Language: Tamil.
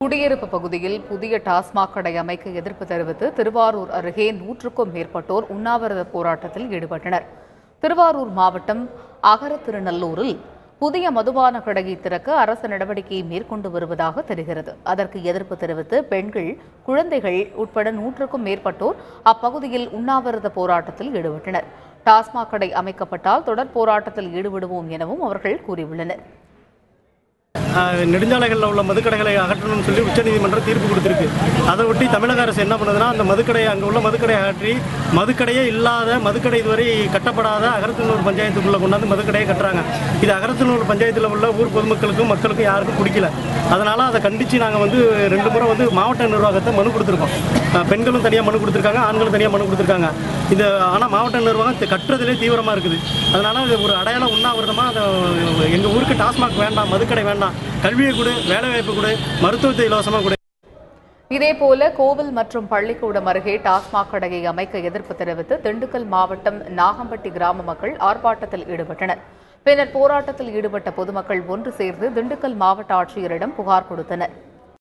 குடியிருப்பு பகுதியில் புதிய டாஸ்மாக் கடை அமைக்க எதிர்ப்பு தெரிவித்து திருவாரூர் அருகே நூற்றுக்கும் மேற்பட்டோர் உண்ணாவிரத போராட்டத்தில் ஈடுபட்டனர். திருவாரூர் மாவட்டம் அகரத்திருநல்லூரில் புதிய மதுபான கடையை திறக்க அரசு நடவடிக்கையை மேற்கொண்டு வருவதாக தெரிகிறது. அதற்கு எதிர்ப்பு தெரிவித்து பெண்கள் குழந்தைகள் உட்பட நூற்றுக்கும் மேற்பட்டோர் அப்பகுதியில் உண்ணாவிரத போராட்டத்தில் ஈடுபட்டனர். டாஸ்மாக் கடை அமைக்கப்பட்டால் தொடர் போராட்டத்தில் ஈடுபடுவோம் எனவும் அவர்கள் கூறியுள்ளனர். நெடுஞ்சாலைகளில் உள்ள மதுக்கடைகளை அகற்றணும்னு சொல்லி உச்சநீதிமன்றம் தீர்ப்பு கொடுத்துருக்கு. அதை ஒட்டி தமிழக அரசு என்ன பண்ணுதுன்னா அந்த மதுக்கடையை அங்கே உள்ள மதுக்கடையை அகற்றி மதுக்கடையே இல்லாத மதுக்கடை இதுவரை கட்டப்படாத அகரத்தினூர் பஞ்சாயத்துக்குள்ளே கொண்டாந்து மதுக்கடையை கட்டுறாங்க. இது அகரத்தினூர் பஞ்சாயத்தில் உள்ள ஊர் பொதுமக்களுக்கும் மக்களுக்கும் யாருக்கும் பிடிக்கல. அதனால் அதை கண்டித்து நாங்கள் வந்து ரெண்டு முறை வந்து மாவட்ட நிர்வாகத்தை மனு கொடுத்துருக்கோம். பெண்களும் தனியாக மனு கொடுத்துருக்காங்க ஆண்களும் தனியாக மனு கொடுத்துருக்காங்க. இந்த ஆனால் மாவட்ட நிர்வாகம் தி- கட்டுறதுலே தீவிரமாக இருக்குது. அதனால் இது ஒரு அடையாள உண்ணாவிரதமாக அதை எங்கள் ஊருக்கு டாஸ்மாக் வேண்டாம் மதுக்கடை வேண்டாம் கல்வியை கொடு வேலைவாய்ப்பு கொடு மருத்துவத்தை இலவசமாக கொடு. இதேபோல கோவில் மற்றும் பள்ளிக்கூடம் அருகே டாஸ்மாக் கடையை அமைக்க எதிர்ப்பு தெரிவித்து திண்டுக்கல் மாவட்டம் நாகம்பட்டி கிராம மக்கள் ஆர்ப்பாட்டத்தில் ஈடுபட்டனர். பின்னர் போராட்டத்தில் ஈடுபட்ட பொதுமக்கள் ஒன்று சேர்ந்து திண்டுக்கல் மாவட்ட ஆட்சியரிடம் புகார் கொடுத்தனர்.